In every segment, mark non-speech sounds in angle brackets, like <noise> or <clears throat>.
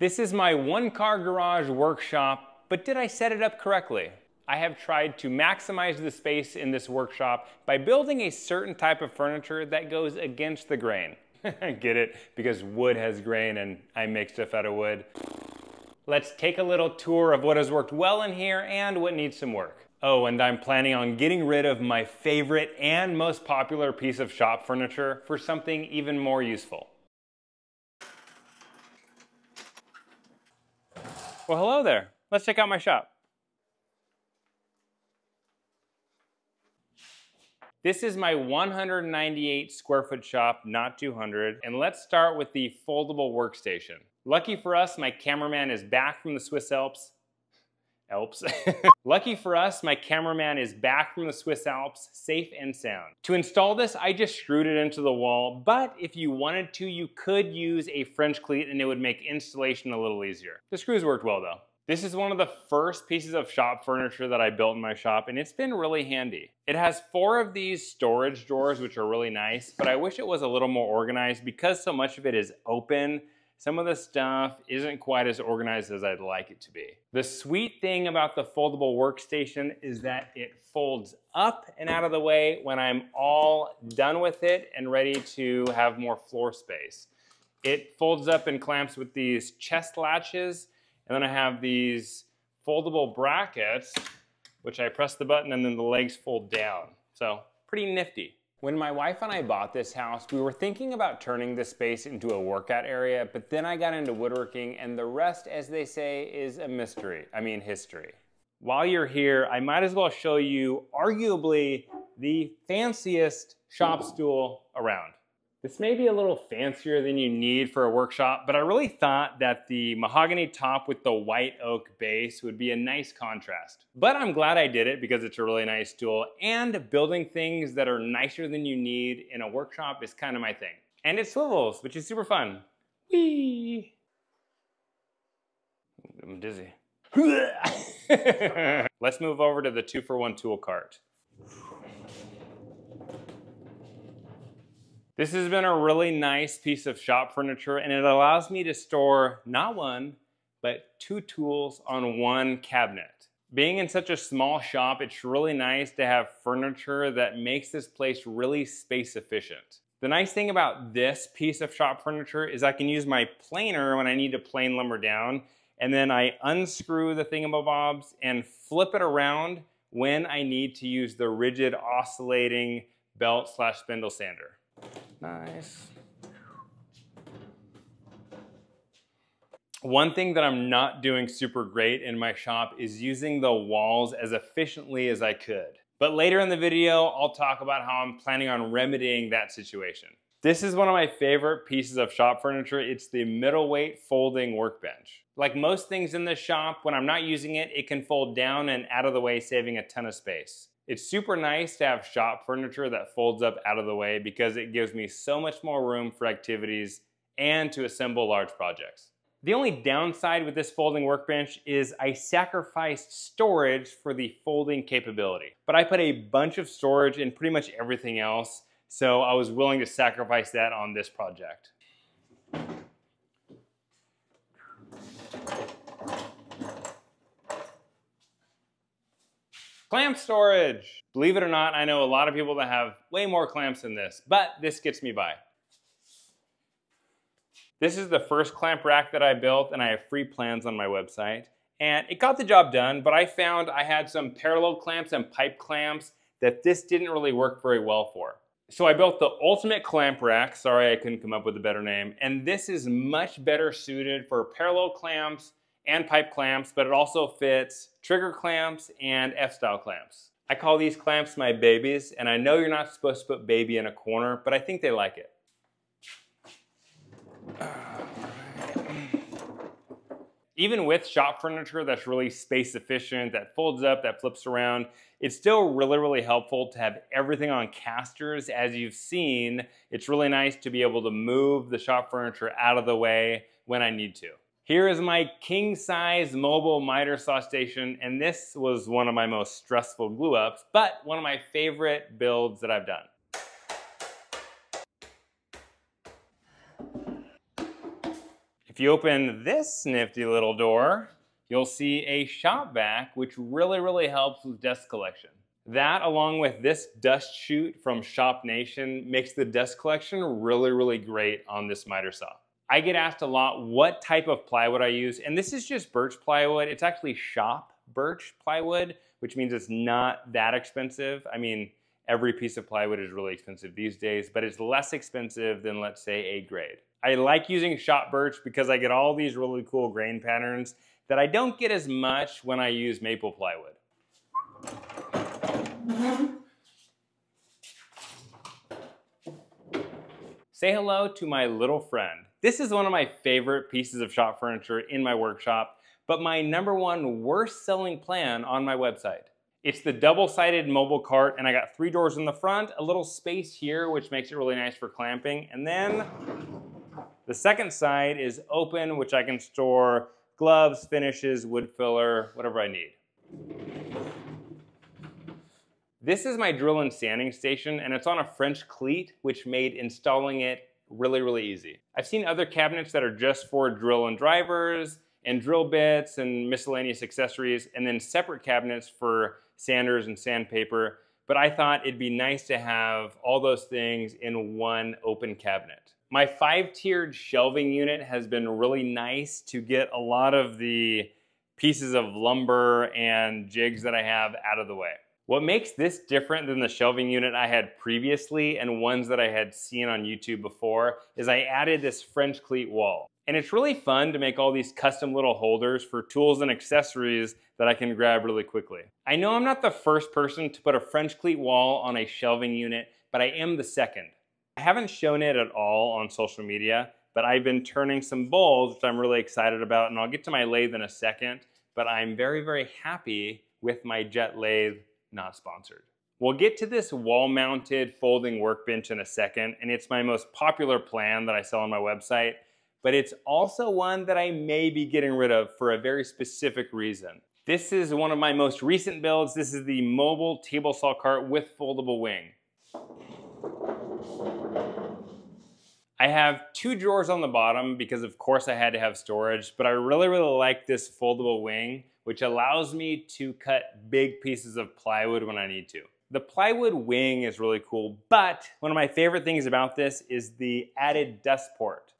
This is my one car garage workshop, but did I set it up correctly? I have tried to maximize the space in this workshop by building a certain type of furniture that goes against the grain. <laughs> Get it? Because wood has grain and I make stuff out of wood. Let's take a little tour of what has worked well in here and what needs some work. Oh, and I'm planning on getting rid of my favorite and most popular piece of shop furniture for something even more useful. Well, hello there. Let's check out my shop. This is my 198 square foot shop, not 200. And let's start with the foldable workstation. Lucky for us, my cameraman is back from the Swiss Alps. Alps. <laughs> Lucky for us, my cameraman is back from the Swiss Alps, safe and sound. To install this, I just screwed it into the wall, but if you wanted to, you could use a French cleat and it would make installation a little easier. The screws worked well though. This is one of the first pieces of shop furniture that I built in my shop and it's been really handy. It has four of these storage drawers which are really nice, but I wish it was a little more organized because so much of it is open. Some of the stuff isn't quite as organized as I'd like it to be. The sweet thing about the foldable workstation is that it folds up and out of the way when I'm all done with it and ready to have more floor space. It folds up and clamps with these chest latches and then I have these foldable brackets, which I press the button and then the legs fold down. So pretty nifty. When my wife and I bought this house, we were thinking about turning this space into a workout area, but then I got into woodworking and the rest, as they say, is a mystery. I mean, history. While you're here, I might as well show you arguably the fanciest shop stool around. This may be a little fancier than you need for a workshop, but I really thought that the mahogany top with the white oak base would be a nice contrast. But I'm glad I did it because it's a really nice tool and building things that are nicer than you need in a workshop is kind of my thing. And it swivels, which is super fun. Whee! I'm dizzy. <laughs> Let's move over to the two for one tool cart. This has been a really nice piece of shop furniture and it allows me to store not one, but two tools on one cabinet. Being in such a small shop, it's really nice to have furniture that makes this place really space efficient. The nice thing about this piece of shop furniture is I can use my planer when I need to plane lumber down, and then I unscrew the thingamabobs and flip it around when I need to use the Ridgid oscillating belt slash spindle sander. Nice. One thing that I'm not doing super great in my shop is using the walls as efficiently as I could. But later in the video, I'll talk about how I'm planning on remedying that situation. This is one of my favorite pieces of shop furniture. It's the middleweight folding workbench. Like most things in the shop, when I'm not using it, it can fold down and out of the way, saving a ton of space. It's super nice to have shop furniture that folds up out of the way because it gives me so much more room for activities and to assemble large projects. The only downside with this folding workbench is I sacrificed storage for the folding capability. But I put a bunch of storage in pretty much everything else, so I was willing to sacrifice that on this project. Clamp storage. Believe it or not, I know a lot of people that have way more clamps than this, but this gets me by. This is the first clamp rack that I built and I have free plans on my website. And it got the job done, but I found I had some parallel clamps and pipe clamps that this didn't really work very well for. So I built the ultimate clamp rack, sorry I couldn't come up with a better name, and this is much better suited for parallel clamps and pipe clamps, but it also fits trigger clamps and F-style clamps. I call these clamps my babies, and I know you're not supposed to put baby in a corner, but I think they like it. <sighs> Even with shop furniture that's really space efficient, that folds up, that flips around, it's still really, really helpful to have everything on casters. As you've seen, it's really nice to be able to move the shop furniture out of the way when I need to. Here is my king size mobile miter saw station, and this was one of my most stressful glue ups, but one of my favorite builds that I've done. If you open this nifty little door, you'll see a shop vac, which really, really helps with dust collection. That, along with this dust chute from Shop Nation, makes the dust collection really, really great on this miter saw. I get asked a lot what type of plywood I use, and this is just birch plywood. It's actually shop birch plywood, which means it's not that expensive. I mean, every piece of plywood is really expensive these days, but it's less expensive than, let's say, a grade. I like using shop birch because I get all these really cool grain patterns that I don't get as much when I use maple plywood. Mm-hmm. Say hello to my little friend. This is one of my favorite pieces of shop furniture in my workshop, but my number one worst selling plan on my website. It's the double-sided mobile cart, and I got three doors in the front, a little space here, which makes it really nice for clamping, and then the second side is open, which I can store gloves, finishes, wood filler, whatever I need. This is my drill and sanding station, and it's on a French cleat, which made installing it really, really easy. I've seen other cabinets that are just for drill and drivers, and drill bits and miscellaneous accessories, and then separate cabinets for sanders and sandpaper. But I thought it'd be nice to have all those things in one open cabinet. My five-tiered shelving unit has been really nice to get a lot of the pieces of lumber and jigs that I have out of the way. What makes this different than the shelving unit I had previously and ones that I had seen on YouTube before is I added this French cleat wall. And it's really fun to make all these custom little holders for tools and accessories that I can grab really quickly. I know I'm not the first person to put a French cleat wall on a shelving unit, but I am the second. I haven't shown it at all on social media, but I've been turning some bowls, which I'm really excited about, and I'll get to my lathe in a second, but I'm very, very happy with my jet lathe, not sponsored. We'll get to this wall-mounted folding workbench in a second, and it's my most popular plan that I sell on my website, but it's also one that I may be getting rid of for a very specific reason. This is one of my most recent builds. This is the mobile table saw cart with foldable wing. I have two drawers on the bottom because of course I had to have storage, but I really, really like this foldable wing, which allows me to cut big pieces of plywood when I need to. The plywood wing is really cool, but one of my favorite things about this is the added dust port.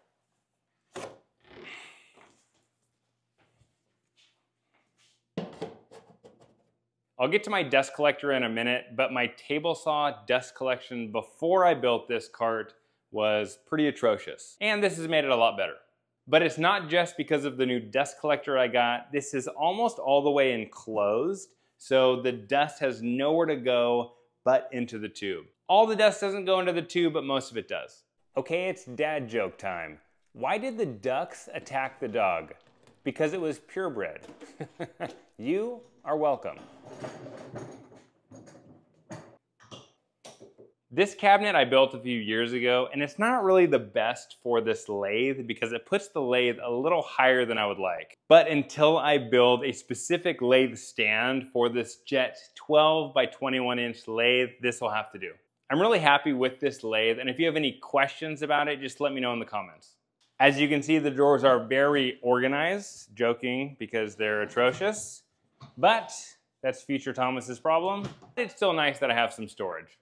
I'll get to my dust collector in a minute, but my table saw dust collection before I built this cart was pretty atrocious. And this has made it a lot better. But it's not just because of the new dust collector I got. This is almost all the way enclosed, so the dust has nowhere to go but into the tube. All the dust doesn't go into the tube, but most of it does. Okay, it's dad joke time. Why did the ducks attack the dog? Because it was purebred. <laughs> you are welcome. This cabinet I built a few years ago, and it's not really the best for this lathe because it puts the lathe a little higher than I would like. But until I build a specific lathe stand for this Jet 12 by 21 inch lathe, this will have to do. I'm really happy with this lathe, and if you have any questions about it, just let me know in the comments. As you can see, the drawers are very organized, joking because they're atrocious, but that's future Thomas's problem. It's still nice that I have some storage.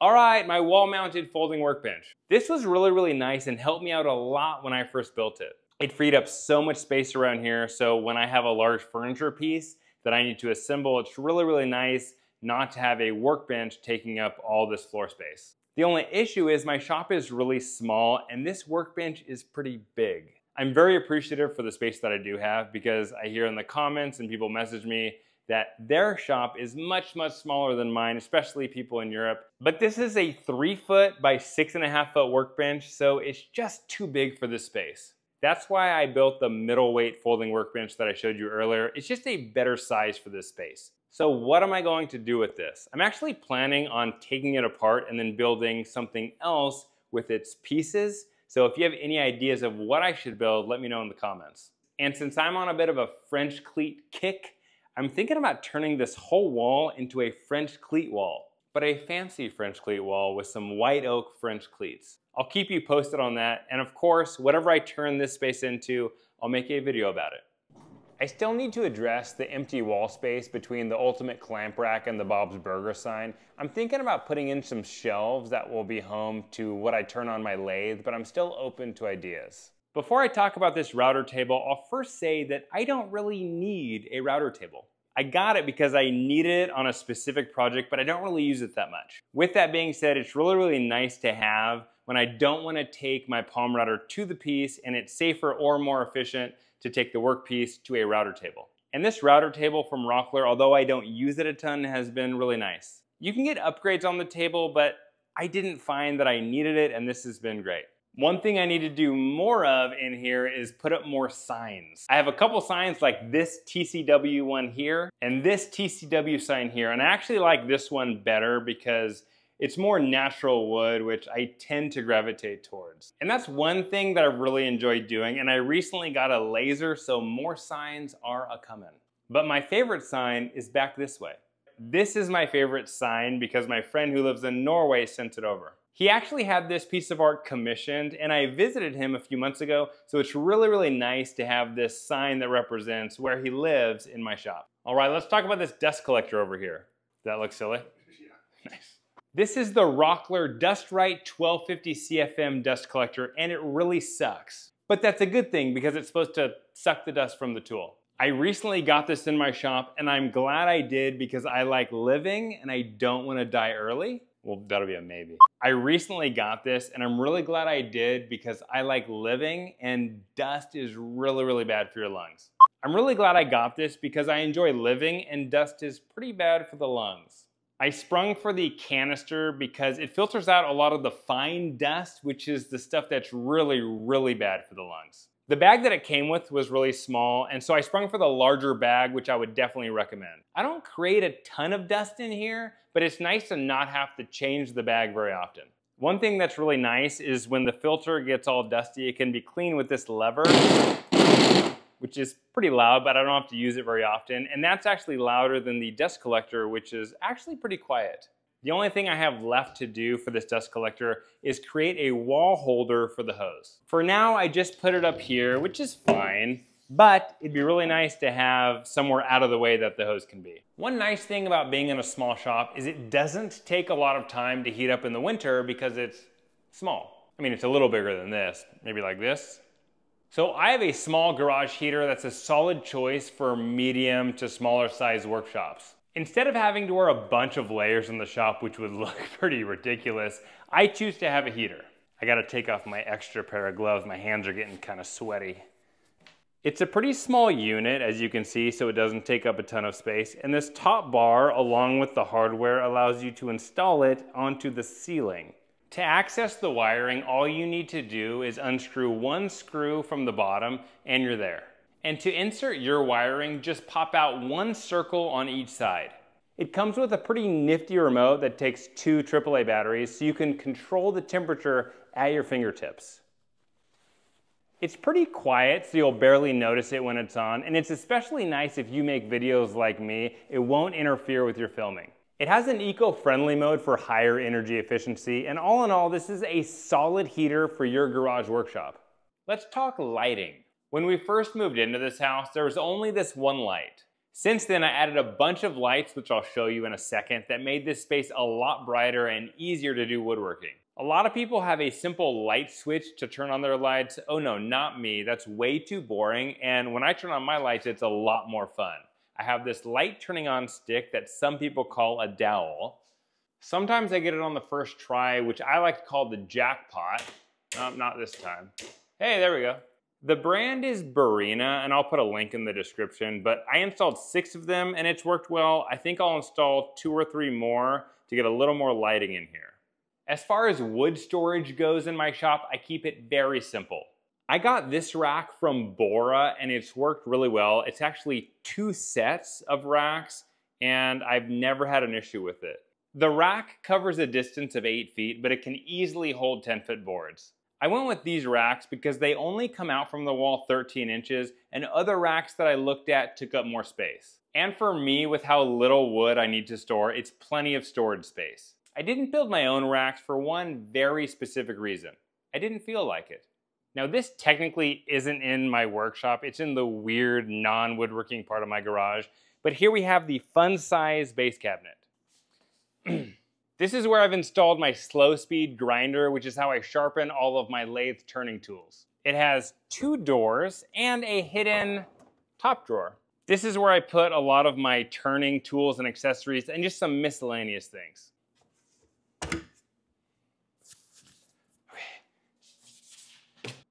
All right, my wall-mounted folding workbench. This was really, really nice and helped me out a lot when I first built it. It freed up so much space around here, so when I have a large furniture piece that I need to assemble, it's really, really nice not to have a workbench taking up all this floor space. The only issue is my shop is really small and this workbench is pretty big. I'm very appreciative for the space that I do have because I hear in the comments and people message me that their shop is much, much smaller than mine, especially people in Europe. But this is a three foot by six and a half foot workbench, so it's just too big for this space. That's why I built the middleweight folding workbench that I showed you earlier. It's just a better size for this space. So what am I going to do with this? I'm actually planning on taking it apart and then building something else with its pieces. So if you have any ideas of what I should build, let me know in the comments. And since I'm on a bit of a French cleat kick, I'm thinking about turning this whole wall into a French cleat wall. but a fancy French cleat wall with some white oak French cleats. I'll keep you posted on that, and of course, whatever I turn this space into, I'll make a video about it. I still need to address the empty wall space between the Ultimate Clamp Rack and the Bob's Burger sign. I'm thinking about putting in some shelves that will be home to what I turn on my lathe, but I'm still open to ideas. Before I talk about this router table, I'll first say that I don't really need a router table. I got it because I needed it on a specific project, but I don't really use it that much. With that being said, it's really, really nice to have when I don't want to take my palm router to the piece and it's safer or more efficient to take the workpiece to a router table. And this router table from Rockler, although I don't use it a ton, has been really nice. You can get upgrades on the table, but I didn't find that I needed it and this has been great. One thing I need to do more of in here is put up more signs. I have a couple signs like this TCW one here and this TCW sign here. And I actually like this one better because it's more natural wood, which I tend to gravitate towards. And that's one thing that I've really enjoyed doing. And I recently got a laser, so more signs are a coming. But my favorite sign is back this way. This is my favorite sign because my friend who lives in Norway sent it over. He actually had this piece of art commissioned and I visited him a few months ago, so it's really, really nice to have this sign that represents where he lives in my shop. All right, let's talk about this dust collector over here. Does that look silly? <laughs> Yeah. Nice. This is the Rockler Dust Right 1250 CFM dust collector and it really sucks. But that's a good thing because it's supposed to suck the dust from the tool. I recently got this in my shop and I'm glad I did because I like living and I don't want to die early. Well, that'll be a maybe. I recently got this and I'm really glad I did because I like living and dust is really, really bad for your lungs. I'm really glad I got this because I enjoy living and dust is pretty bad for the lungs. I sprung for the canister because it filters out a lot of the fine dust, which is the stuff that's really, really bad for the lungs. The bag that it came with was really small, and so I sprung for the larger bag, which I would definitely recommend. I don't create a ton of dust in here, but it's nice to not have to change the bag very often. One thing that's really nice is when the filter gets all dusty, it can be cleaned with this lever, which is pretty loud, but I don't have to use it very often. And that's actually louder than the dust collector, which is actually pretty quiet. The only thing I have left to do for this dust collector is create a wall holder for the hose. For now, I just put it up here, which is fine, but it'd be really nice to have somewhere out of the way that the hose can be. One nice thing about being in a small shop is it doesn't take a lot of time to heat up in the winter because it's small. I mean, it's a little bigger than this, maybe like this. So I have a small garage heater that's a solid choice for medium to smaller size workshops. Instead of having to wear a bunch of layers in the shop, which would <laughs> look pretty ridiculous, I choose to have a heater. I gotta take off my extra pair of gloves. My hands are getting kind of sweaty. It's a pretty small unit, as you can see, so it doesn't take up a ton of space. And this top bar, along with the hardware, allows you to install it onto the ceiling. To access the wiring, all you need to do is unscrew one screw from the bottom and you're there. And to insert your wiring, just pop out one circle on each side. It comes with a pretty nifty remote that takes two AAA batteries so you can control the temperature at your fingertips. It's pretty quiet, so you'll barely notice it when it's on, and it's especially nice if you make videos like me. It won't interfere with your filming. It has an eco-friendly mode for higher energy efficiency, and all in all, this is a solid heater for your garage workshop. Let's talk lighting. When we first moved into this house, there was only this one light. Since then, I added a bunch of lights, which I'll show you in a second, that made this space a lot brighter and easier to do woodworking. A lot of people have a simple light switch to turn on their lights. Oh no, not me. That's way too boring. And when I turn on my lights, it's a lot more fun. I have this light turning on stick that some people call a dowel. Sometimes I get it on the first try, which I like to call the jackpot. Um, not this time. Hey, there we go. The brand is Barrina, and I'll put a link in the description, but I installed six of them and it's worked well. I think I'll install two or three more to get a little more lighting in here. As far as wood storage goes in my shop, I keep it very simple. I got this rack from Bora and it's worked really well. It's actually two sets of racks and I've never had an issue with it. The rack covers a distance of eight feet, but it can easily hold 10 foot boards. I went with these racks because they only come out from the wall 13 inches and other racks that I looked at took up more space. And for me, with how little wood I need to store, it's plenty of storage space. I didn't build my own racks for one very specific reason. I didn't feel like it. Now this technically isn't in my workshop, it's in the weird non-woodworking part of my garage, but here we have the fun size base cabinet. <clears throat> this is where I've installed my slow speed grinder, which is how I sharpen all of my lathe turning tools. It has two doors and a hidden top drawer. This is where I put a lot of my turning tools and accessories and just some miscellaneous things.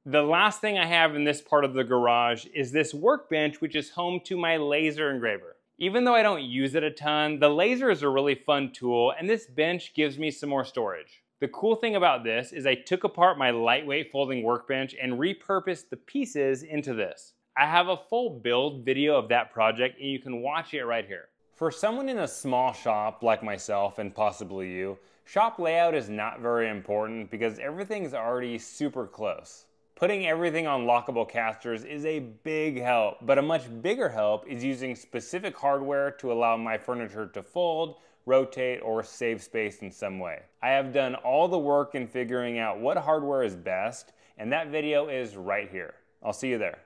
The last thing I have in this part of the garage is this workbench, which is home to my laser engraver. Even though I don't use it a ton, the laser is a really fun tool, and this bench gives me some more storage. The cool thing about this is I took apart my lightweight folding workbench and repurposed the pieces into this. I have a full build video of that project and you can watch it right here. For someone in a small shop like myself and possibly you, shop layout is not very important because everything's already super close. Putting everything on lockable casters is a big help, but a much bigger help is using specific hardware to allow my furniture to fold, rotate, or save space in some way. I have done all the work in figuring out what hardware is best, and that video is right here. I'll see you there.